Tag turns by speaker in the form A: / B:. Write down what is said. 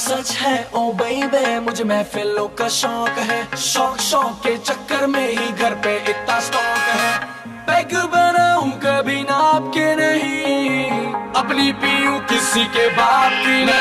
A: सच है, ओ बेबे मुझे महफिलों का शौक है। शौक शौक के चक्कर में ही घर पे इतना स्टॉक है। पैग बनाऊँ कभी नाप के नहीं। अपनी पीऊं किसी के बाप की नहीं